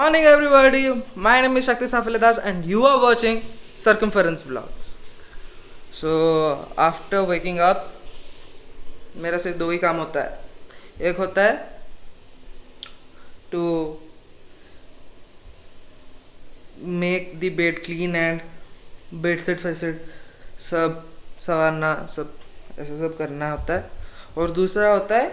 Morning everybody, my name is Shakti Safilidas and you are watching Circumference Vlogs. So after waking up मेरा सिर्फ़ दो ही काम होता है एक होता है to make the bed clean and bed set facet सब संवारना सब ऐसा सब करना होता है और दूसरा होता है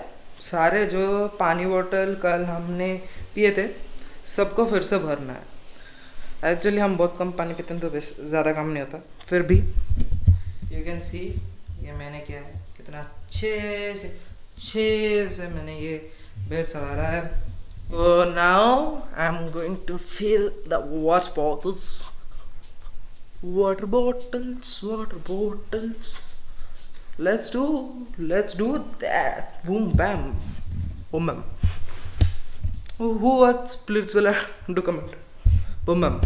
सारे जो पानी बोतल कल हमने पिए थे सबको फिर से भरना है। एक्चुअली हम बहुत कम पानी पीते हैं तो ज़्यादा काम नहीं होता। फिर भी यू कैन सी ये मैंने क्या है। कितना अच्छे से अच्छे से मैंने ये बेड सवारा है। वो now I am going to fill the water bottles water bottles water bottles let's do let's do that boom bam Om ma'am Who, what splits will do comment? Boom, bam.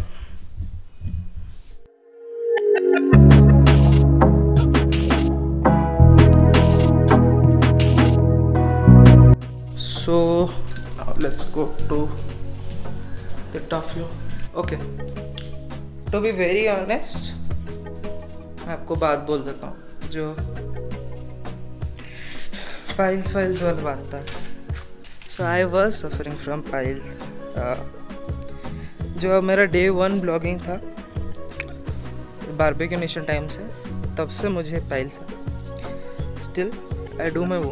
So now let's go to the top floor. Okay. To be very honest, मैं आपको बात बोल देता हूँ जो files files वाला बात था so I was suffering from piles जो मेरा डे वन ब्लॉगिंग था बारबे के नेशन टाइम से, तब से मुझे पाइल्स था स्टिल आई डू माई वो।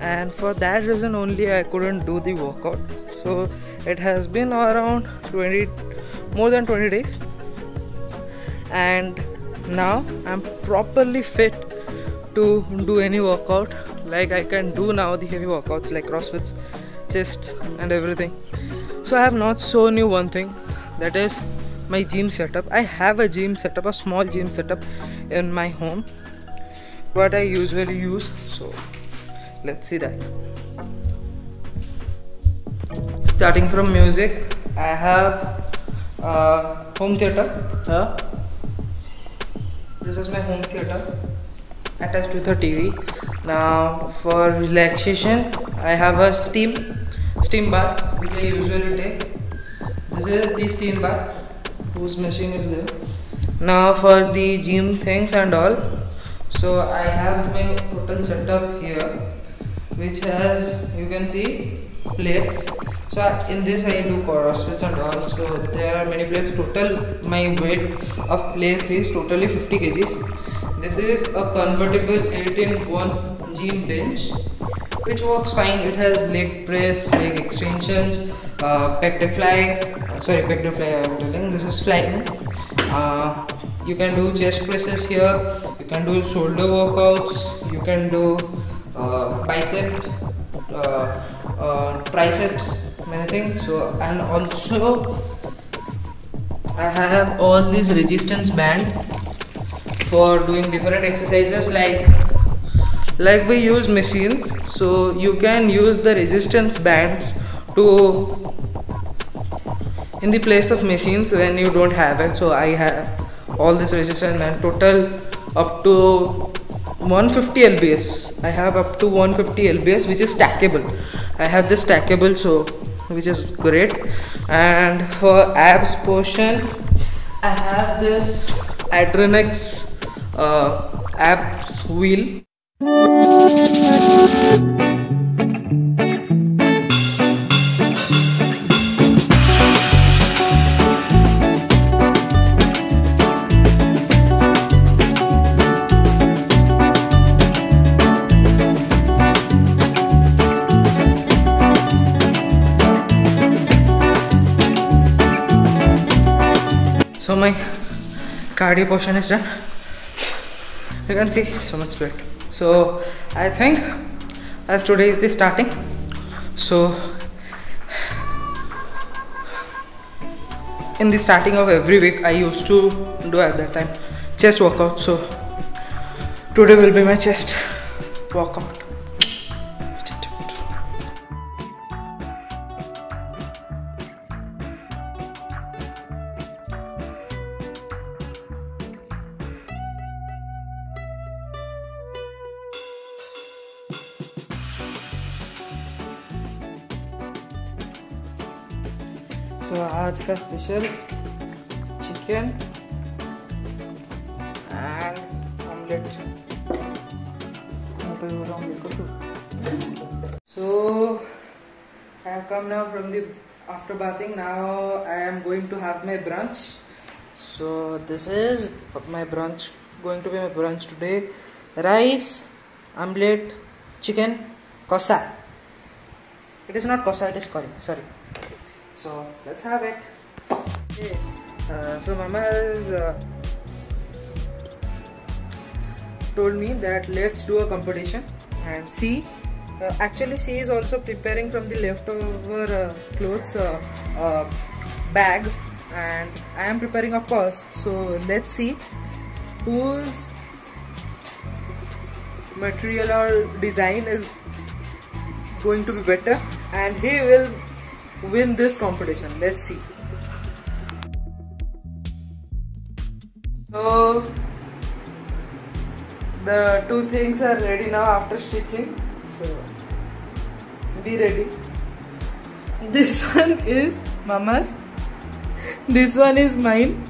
And for that reason only I couldn't do the workout so it has been around twenty more than twenty days and now I am properly fit to do any workout Like I can do now the heavy workouts like CrossFits, chest, and everything. So I have not shown you one thing that is my gym setup. I have a gym setup, a small gym setup in my home, what I usually use. So let's see that starting from music i have uh, home theater this is my home theater attached with a tv now for relaxation i have a steam steam bath which i usually take. This is the steam bath whose machine is there. Now for the gym things and all so i have my total setup here which has you can see plates. So in this i do crossfits and all. So there are many plates. Total my weight of plates is totally 50 kgs. This is a convertible 8 in 1 gym bench which works fine. It has leg press leg extensions uh, pec fly sorry pec fly i'm telling this is flying. Uh, you can do chest presses here. You can do shoulder workouts. You can do uh, bicep, uh, uh, triceps, many things. So and also I have all these resistance band for doing different exercises like like we use machines so you can use the resistance bands to in the place of machines when you don't have it. So i have all this resistance band total up to 150 lbs i have up to 150 lbs which is stackable. I have this stackable so which is great. And for abs portion i have this adrenex uh, abs wheel so my cardio portion is done. You can see so much sweat so i think as today is the starting so in the starting of every week i used to do at that time chest workout. So today will be my chest workout सो आज का special chicken and omelette So I have come now from the after bathing. Now I am going to have my brunch. So this is my brunch. Going to be my brunch today. Rice, omelette, chicken, kosa. It is not kosa. It is curry. Sorry. So let's have it. Okay. Uh, so mama has uh, told me that let's do a competition and see uh, actually she is also preparing from the leftover uh, clothes uh, uh, bag and I am preparing of course so let's see whose material or design is going to be better and he will win this competition let's see so the two things are ready now after stitching so be ready this one is mama's this one is mine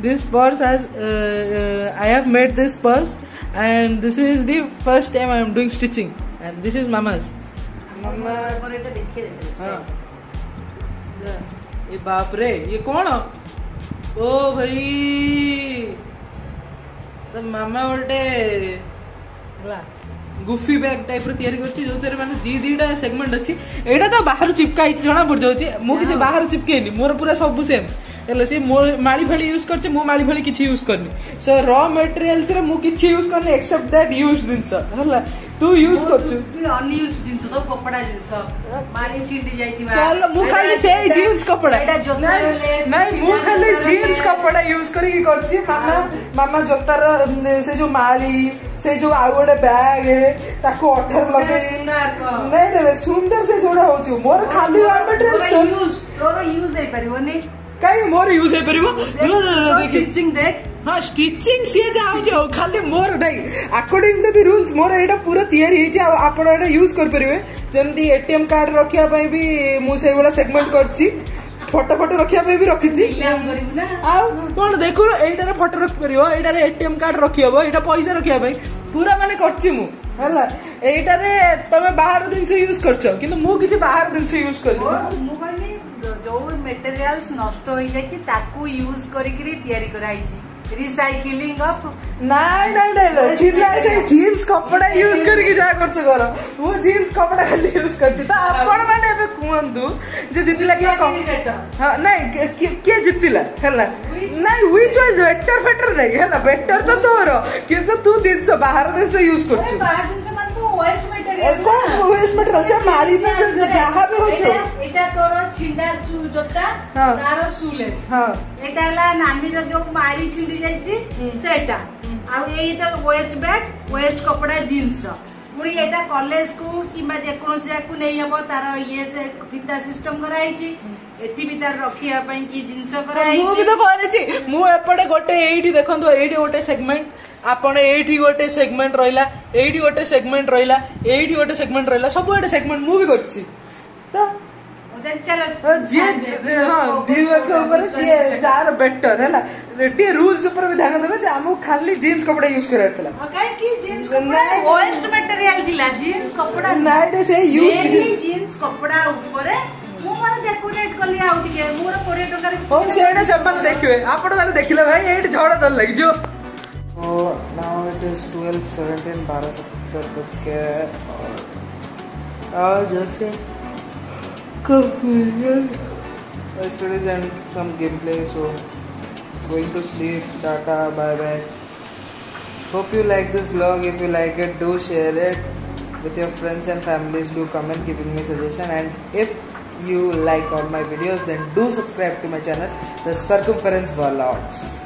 this purse has uh, uh, i have made this purse and this is the first time i am doing stitching and this is mama's mama ଆମର ଏଇଟା ଦେଖେଇ ଦେବେ हाँ ये बाप रे ये कौन ओ भाई ତ ମାମା ଗୋଟେ ହେଲା ଗୁଫି ବ୍ୟାଗ୍ ଟାଇପ୍ ର ତିଆରି କରିଛି ଯୋଉଥିରେ ମାନେ ଦି ଦିଟା ସେଗମେଣ୍ଟ ଅଛି ଏଇଟା ତ ବାହାରୁ ଚିପକା ହେଇଛି ଜଣା ପଡିଯାଉଛି ମୁଁ କିଛି ବାହାରୁ ଚିପକେଇନି ମୋର ପୁରା ସବୁ ସେମ୍ ହେଲେ ସେ ମୋ ମାଳି ଫାଳି ୟୁଜ୍ କରିଛି ମୁଁ ମାଳି ଫାଳି କିଛି ୟୁଜ୍ କରିନି ସୋ ର ମେଟେରିଆଲ୍ସ ରେ ମୁଁ କିଛି ୟୁଜ୍ କରିନି ଏକ୍ସେପ୍ଟ ଦ୍ୟାଟ୍ ୟୁଜ୍ ଜିନିଷ ହେଲା ତୁ ୟୁଜ୍ କରୁଛୁ ଅନୟୁଜ ଜିନିଷ ସବୁ କପଡା ଜିନିଷ ମାଳି ଛିଣ୍ଡି ଯାଇଥିବା ଚାଲ ମୁଁ ଖାଲି ସେଇ ଜିନ୍ସ କପଡା ଏଇଟା ଜୋତା ନାଇଁ lace, ନାଇଁ ମୁଁ ଛିଣ୍ଡା ଖାଲି ଜୋତା ଜିନ୍ସ lace। କପଡା ୟୁଜ କରିକି କରିଛି ମାମା ମାମା ଜୋତାର ଉଁ, ସେ ଯୋଉ ମାଳି ସେ ଯୋଉ ଆଉ ଗୋଟେ ବ୍ୟାଗ ତାକୁ ଅଠର ଲଗେଇ ସୁନ୍ଦର କହ। ନାଇଁ ନାଇଁ ସୁନ୍ଦର ସେ ଯୋଉଟା ହଉଛି ମୋର ଖାଲି ର ତୋର ମେଟେରିଆଲ ୟୁଜ ତୋର ୟୁଜ ହେଇପାରିବନି କାଇଁ ମୋର ୟୁଜ ହେଇପାରିବ ଦେଖି ଷ୍ଟିଚିଂ ଦେଖ ହଁ ଷ୍ଟିଚିଂ ସିଏ ଯାହା ହଉଛି ଆଉ ଖାଲି ମୋର ନାଇଁ ଆକର୍ଡିଂ ଟୁ ଦି ରୁଲ୍ସ ମୋର ଏଇଟା ପୁରା ତିଆରି ହେଇଛି ଆଉ ଆପଣ ଏଇଟା ୟୁଜ କରିପାରିବେ ଯେମିତି ଏଟିଏମ୍ କାର୍ଡ ରଖିବା ପାଇଁ ବି ମୁଁ ସେଇଭଳିଆ ସେଗମେଣ୍ଟ କରିଛି ଫଟୋ ଫଟୋ ରଖିବା ପାଇଁ ବି ରଖିଛି ନିଲାମ କରିବୁ ନା ଆଉ କଣ ଦେଖୁନ ଏଇଟାରେ ଫଟୋ ରଖିପାରିବ ଏଇଟାରେ ଏଟିଏମ୍ କାର୍ଡ ରଖିହବ ଏଇଟା ପଇସା ରଖିବା ପାଇଁ ପୁରା ମାନେ କରିଛି ମୁଁ ହେଲା ଏଇଟାରେ ତମେ ବାହାର ଜିନିଷ ୟୁଜ କରିଛ କିନ୍ତୁ ମୁଁ କିଛି ବାହାର ଜିନିଷ ୟୁଜ କରିନି ମୋର- ମୁଁ କହିଲି ଯୋଉ ମେଟେରିଆଲ୍ସ ନଷ୍ଟ ହେଇଯାଇଛି ତାକୁ ୟୁଜ କରିକିରି ତିଆରି କରାହେଇଛି ରିସାଇକ୍ଲିଂ ଅଫ ନାଇଁ ନାଇଁ ନାଇଁ ନାଇଁ ଥିଲା ସେଇ ଜିନ୍ସ କପଡା ୟୁଜ କରିକି ଯାହା କରୁଛ କର ମୁଁ ଜିନ୍ସ କପଡା ଖାଲି ୟୁଜ କରିଛି ତ ଆପଣ ମାନେ ଏବେ କୁହନ୍ତୁ ଯେ ଜିତିଲା କିଏ କ- ହଁ ନାଇଁ କି- କି- କିଏ ଜିତିଲା ହେଲା ନାଇଁ ହୁଇଚ ୱାଜ ବେଟର ଫେଟର ନାଇଁ ହେଲା ବେଟର ତ ତୋର କିନ୍ତୁ ତୁ ଜିନିଷ ବାହାର ଜିନିଷ ୟୁଜ କରୁଛୁ ବାହାର ଜିନିଷ ମାନେ ତ ୱେଷ୍ଟ ଏ ମେଟେରିଆଲ କଣ ୱେଷ୍ଟ ମେଟେରିଆଲ ସେ ମାଳି ତ ଯ- ଯ- ଯାହା ବି ହଉଛି ହଉ। ଏଇଟା ତୋର ଛିଣ୍ଡା ସୁ ଜୋତା ହଁ। ତାର ସୁଲେସ୍ ହଁ ଏଇଟା ହେଲା ନାନୀର ଯୋଉ ମାଳି ଛିଣ୍ଡି ଯାଇଛି ସେଟା ଆଉ ଏଇ ତ ୱେଷ୍ଟ ବ୍ୟାଗ ୱେଷ୍ଟ କପଡା ଜିନ୍ସ ର ପୁଣି ଏଇଟା କଲେଜ କୁ କିମ୍ବା ଯେକୌଣସି ଜାଗାକୁ ନେଇ ହବ ତାର ଇଏ ସେ ଫିତା ସିଷ୍ଟମ କରାହେଇଛି ଏଠି ବି ତାର ରଖିବା ପାଇଁ କି ଜିନିଷ ମୁଁ ବି କରାହେଇଛି ତ କରିଛି ମୁଁ ଏପଟେ ଗୋଟେ ଏଇଠି ଦେଖନ୍ତୁ ଏଇଠି ଗୋଟେ ସେଗମେଣ୍ଟ ଆପଣ ଏଇଠି ଗୋଟେ ସେଗମେଣ୍ଟ ରହିଲା ଏଇଠି ଗୋଟେ ସେଗମେଣ୍ଟ ରହିଲା ଏଇଠି ଗୋଟେ ସେଗମେଣ୍ଟ ରହିଲା ସବୁ ଗୋଟେ ସେଗମେଣ୍ଟ ମୁଁ ବି କରିଛି ତ ଚାଲ ହଁ, ଯିଏ ହଁ ଭିଉଅର୍ସ ଉପରେ ଯିଏ ଯାହାର ବେଟର ହେଲା ଟିକେ ରୁଲ୍ସ ଉପରେ ବି ଧ୍ୟାନ ଦେବେ ଯେ ଆମକୁ ଖାଲି ଜିନ୍ସ କପଡା ୟୁଜ କରିବାର ଥିଲା ଆଉ କାହିଁକି ଜିନ୍ସ ନାଇଁ। କପଡା ୱେଷ୍ଟ ମେଟେରିଆଲ ଥିଲା ଜିନ୍ସ କପଡା ନାଇଁ ରେ ସେ ୟୁଜ ଜିନ୍ସ କପଡା ଉପରେ ମୁଁ ମୋର ଡେକୋରେଟ କଲି ଆଉ ଟିକେ ମୋର କୋଡିଏ ଟଙ୍କାରେ ହଉ ସେଇଟା ସେମାନେ ଦେଖିବେ ଆପଣ ମାନେ ଦେଖିଲେ ଭାଇ ଏଇଠି ଝଡ଼ ଡର ଲାଗିଯିବ So now it is 12, 17, 12, 17 बज के और और जैसे confusion studies and some gameplay so going to sleep tata bye bye. Hope you like this vlog. If you like it do share it with your friends and families. Do comment giving me suggestion. And if you like all my videos then do subscribe to my channel the circumference warlords